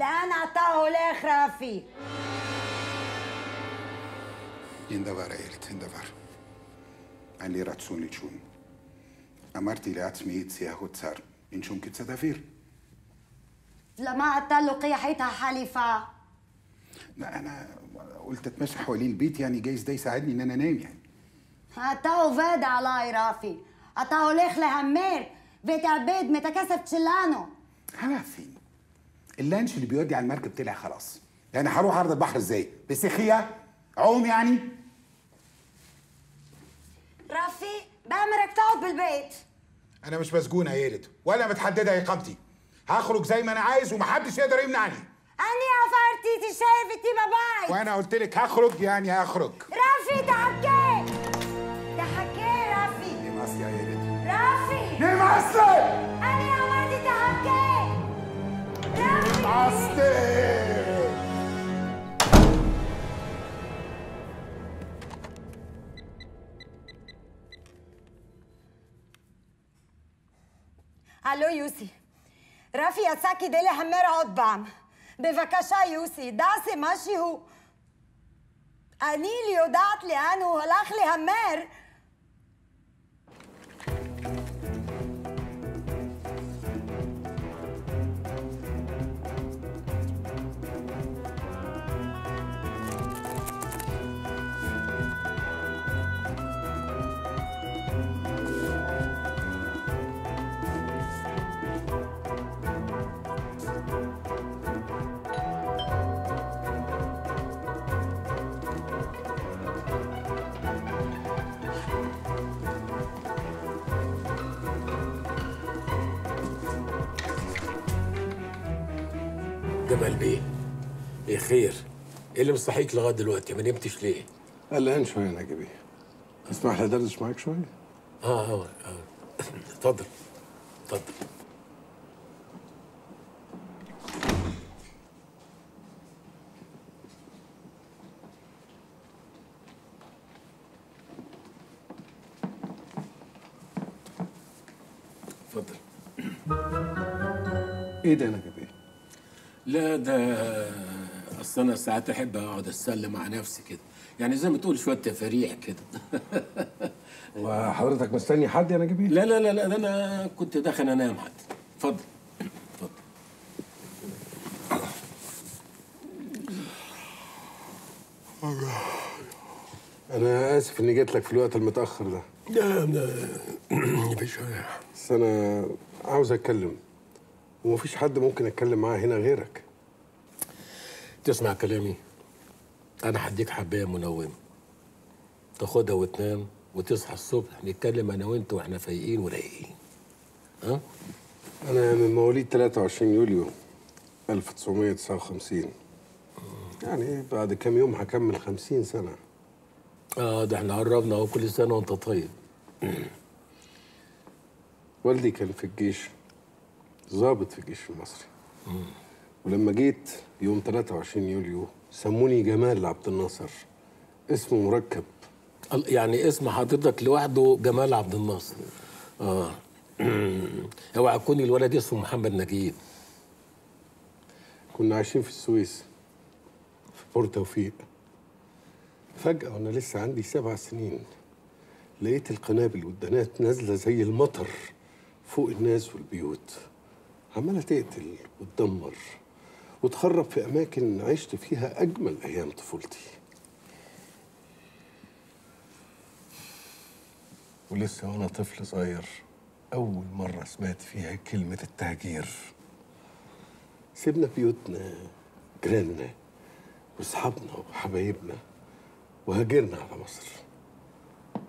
لأن أعطاه لا خرافي Jindavar eilt, jindavar. Ein Lehrer zu nicht schon. Amarti leat mi itzia hutzar. In schon kitza davir. لما أطلوا قيحتها حليفة لا أنا قلت أتمشى حوالين البيت يعني جايز ده يساعدني إن أنا نايم يعني هتاو فاد علي رافي هتاو ليخ لهمير بيت عبيد متكسف تشلانو هلا فين اللانش اللي بيودي على المركب طلع خلاص. يعني هروح ارض البحر إزاي؟ بسخية؟ عوم يعني؟ رافي بأمرك تقعد بالبيت. أنا مش مسجون يا يلد ولا متحددة اقامتي هخرج زي ما أنا عايز ومحدش يقدر يمنعني. أني أفرتي تشايفتي باباي وأنا قلت لك هخرج يعني هخرج. رافي تحكي. تحكي رافي نماس يا يلد رافي نماس master! הלו, יוסי. רפי יצא כדי להמר עוד פעם. בבקשה, יוסי, דעשה משהו. אני לא יודעת לאן הוא הלך להמר. جمال بيه. إيه خير؟ إيه اللي مصحيك لغاية دلوقتي؟ ما نمتش ليه؟ قلقان شوية يا نجيبي اسمح لي أدردش معاك شوية؟ آه آه آه. اتفضل. اتفضل. اتفضل. إيه ده يا نجيبي لا ده أصل أنا ساعات أحب أقعد اتسلى مع نفسي كده. يعني زي ما تقول شوية تفاريح كده. وحضرتك مستني حد يا نجيبي لا لا لا لا ده أنا كنت داخل أنام حتى اتفضل. اتفضل. أنا آسف إني جيت لك في الوقت المتأخر ده. لا لا مفيش بس أنا عاوز أتكلم. ومفيش حد ممكن اتكلم معاه هنا غيرك. تسمع كلامي؟ أنا هديك حباية منومة. تاخدها وتنام وتصحى الصبح نتكلم أنا وأنت وإحنا فايقين ورايقين. ها؟ أنا من مواليد 23 يوليو 1959 يعني بعد كام يوم هكمل 50 سنة. آه ده إحنا قربنا أهو كل سنة وأنت طيب. والدي كان في الجيش. ضابط في الجيش المصري. ولما جيت يوم 23 يوليو سموني جمال عبد الناصر. اسمه مركب. يعني اسم حضرتك لوحده جمال عبد الناصر. آه. اوعى تكون الولد اسمه محمد نجيب. كنا عايشين في السويس في بور توفيق. فجأة وأنا لسه عندي سبع سنين لقيت القنابل والدنات نازلة زي المطر فوق الناس والبيوت. عمالة تقتل وتدمر وتخرب في أماكن عشت فيها أجمل أيام طفولتي. ولسه وأنا طفل صغير أول مرة سمعت فيها كلمة التهجير. سيبنا بيوتنا جيراننا وأصحابنا وحبايبنا وهاجرنا على مصر.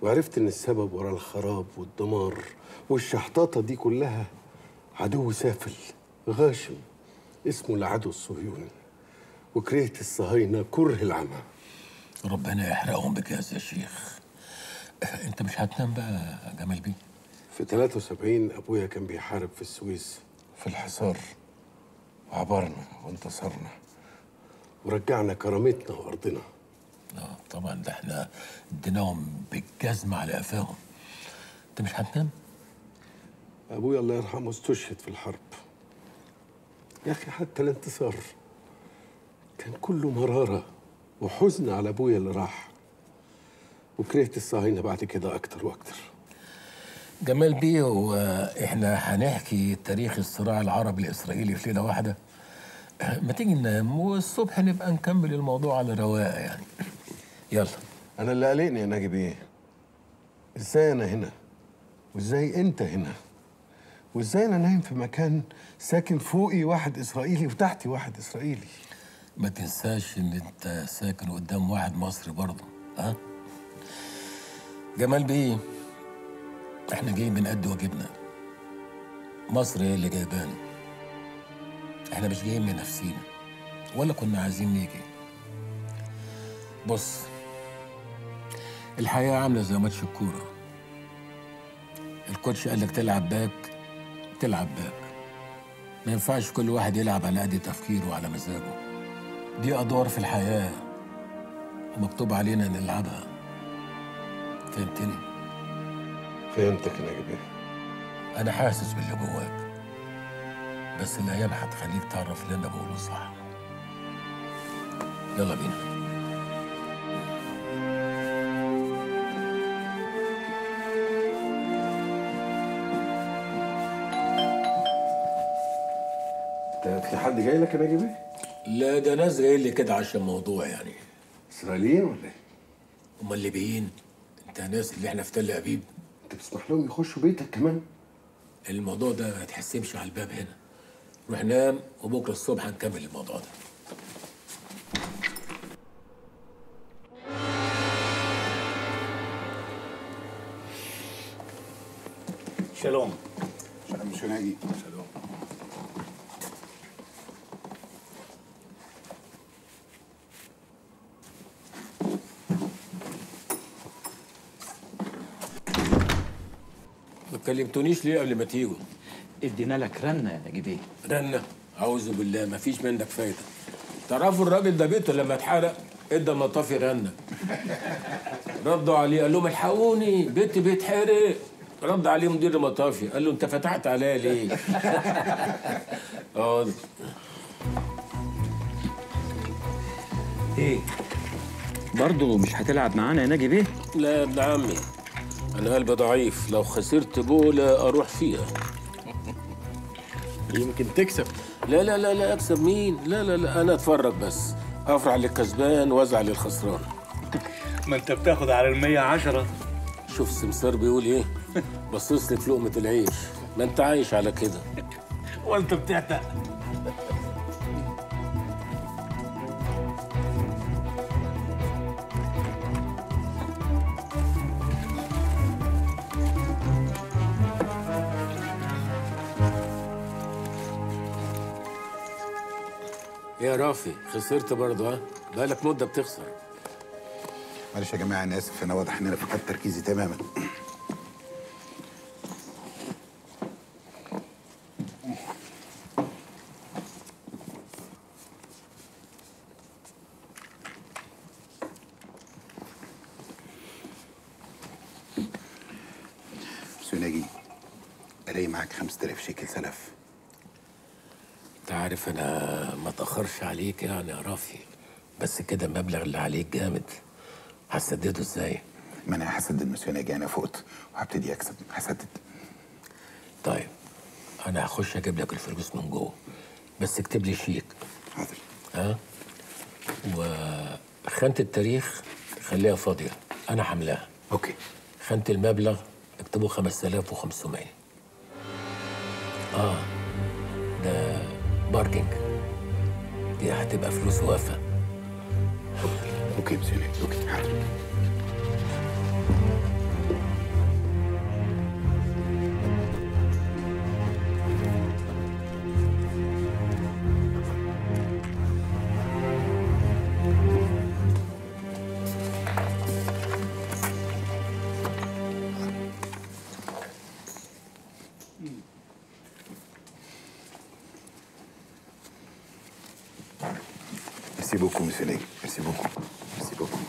وعرفت إن السبب ورا الخراب والدمار والشحطاطة دي كلها عدو سافل غاشم اسمه العدو الصهيوني وكرهت الصهاينة كره العمى. ربنا يحرقهم بكاس يا شيخ. أنت مش هتنام بقى يا جمال بيه؟ في 73 أبويا كان بيحارب في السويس. في الحصار. وعبرنا وانتصرنا. ورجعنا كرامتنا وأرضنا. آه طبعا ده إحنا اديناهم بالجزمة على قفاهم. أنت مش هتنام؟ ابويا الله يرحمه استشهد في الحرب. يا أخي حتى الانتصار كان كله مرارة وحزن على أبويا اللي راح. وكرهت الصهاينة بعد كده أكتر وأكتر. جمال بيه هو إحنا هنحكي تاريخ الصراع العربي الإسرائيلي في ليلة واحدة. ما تيجي ننام؟ والصبح نبقى نكمل الموضوع على رواقة يعني. يلا. أنا اللي قلقني يا ناجي بيه إزاي أنا هنا؟ وإزاي أنت هنا؟ وإزاي أنا نايم في مكان ساكن فوقي واحد إسرائيلي وتحتي واحد إسرائيلي؟ ما تنساش إن أنت ساكن قدام واحد مصري برضه ها؟ جمال بيه إحنا جايين بنأدي واجبنا. مصر هي اللي جايبانا. إحنا مش جايين لنفسينا ولا كنا عايزين نيجي. بص الحياة عاملة زي ماتش الكورة. الكوتش قال لك تلعب باك تلعب. ما ينفعش كل واحد يلعب على قد تفكيره وعلى مزاجه. دي أدوار في الحياة ومكتوب علينا نلعبها. فهمتني؟ فهمتك يا بيه أنا حاسس باللي جواك بس الأيام هتخليك تعرف اللي أنا بقوله صح. يلا بينا. في حد جاي لك يا اجيبه؟ لا ده ناس جاي لي كده عشان موضوع يعني. إسرائيليين ولا إيه؟ امال الليبيين انت ناس اللي إحنا في تل أبيب. أنت بتسمح لهم يخشوا بيتك كمان. الموضوع ده ما تحسمش على الباب هنا. روح نام وبكرة الصبح هنكمل الموضوع ده. شالوم شالوم شناجي شالوم كلمتونيش ليه قبل ما تيجوا؟ ادينا لك رنة يا نجيب بيه رنة؟ أعوذ بالله ما فيش منك فايدة. تعرفوا الراجل ده بيته لما اتحرق؟ إدى المطافي رنة. ردوا عليه قال لهم الحقوني بيتي بيتحرق. رد عليه مدير المطافي قال له أنت فتحت عليا ليه؟ آه. إيه؟ برضه مش هتلعب معانا يا ناجي بيه؟ لا يا ابن عمي. أنا قلبي ضعيف. لو خسرت بوله أروح فيها. يمكن تكسب. لا لا لا لا أكسب. مين؟ لا لا لا أنا أتفرج بس. أفرح للكسبان وأزعل للخسران ما أنت بتاخد على المية عشرة. شوف السمسار بيقول إيه؟ بصص لي في لقمة العيش. ما أنت عايش على كده. وأنت بتعتق. يا رافي خسرت برضه ها؟ بقالك مدة بتخسر. معلش يا جماعة أنا آسف أنا واضح إن أنا فقدت تركيزي تماما. سناجي ألاقي معاك 5000 شيكل سلف. عارف أنا ما اتاخرش عليك يعني يا رافي. بس كده المبلغ اللي عليك جامد. هسدده إزاي؟ ما أنا هسدد مسيوناجي أنا فقت. وهبتدي أكسب هسدد. طيب أنا هخش أجيب لك الفلوس من جوه. بس اكتب لي شيك. حاضر. ها؟ وخانة التاريخ خليها فاضية. أنا حملاها okay. خانة المبلغ اكتبوا 5500 آه. ده parking. دي هتبقى فلوس وافة okay مسيو ناجي okay حاضر. Merci beaucoup, monsieur Leg. Merci beaucoup. Merci beaucoup.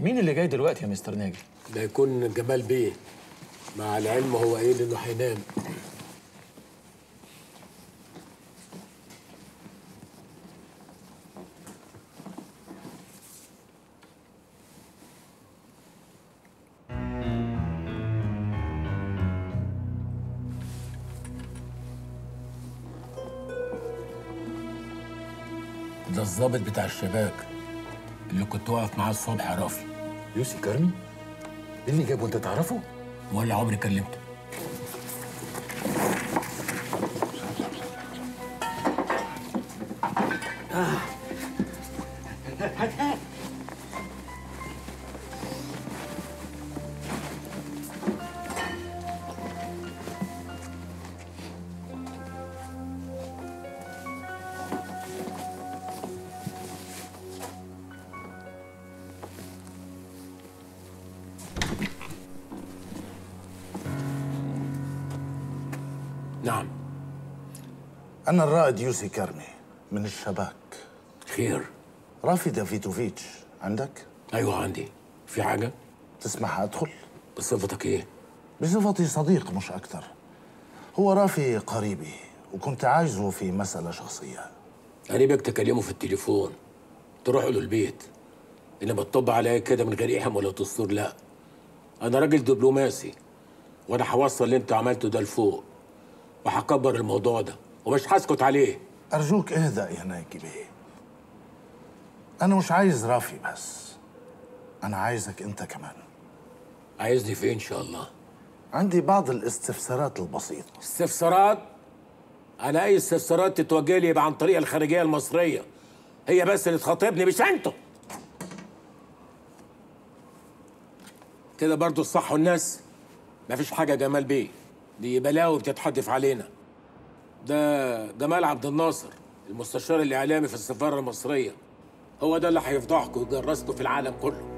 مين اللي جاي دلوقتي يا مستر ناجي ده يكون جمال بيه مع العلم هو قايل إنه هينام ده الظابط بتاع الشباك اللي كنت واقف معاه الصبح يا رافي. يوسي كرمي؟ إيه اللي جابه؟ أنت تعرفه؟ ولا عمري كلمته. أنا الرائد يوسي كرمي من الشباك. خير. رافي دافيتوفيتش عندك؟ أيوه عندي. في حاجة؟ تسمح أدخل؟ بصفتك إيه؟ بصفتي صديق مش أكثر. هو رافي قريبي وكنت عايزه في مسألة شخصية. قريبك تكلمه في التليفون. تروح له البيت. إنما تطب عليا كده من غير ايحام ولا دستور لا. أنا راجل دبلوماسي وأنا هوصل اللي أنت عملته ده لفوق. وهكبر الموضوع ده. ومش هسكت عليه. أرجوك اهدأ يا ناجي. بيه أنا مش عايز رافي بس. أنا عايزك أنت كمان. عايزني فين إن شاء الله؟ عندي بعض الاستفسارات البسيطة. استفسارات؟ أنا أي استفسارات تتوجه لي يبقى عن طريق الخارجية المصرية؟ هي بس اللي تخاطبني مش أنتوا. كده برضو الصح والناس مفيش حاجة يا جمال بيه. دي بلاوي بتتحدف علينا. ده جمال عبد الناصر المستشار الإعلامي في السفارة المصرية. هو ده اللي هيفضحكم ويجرسكم في العالم كله.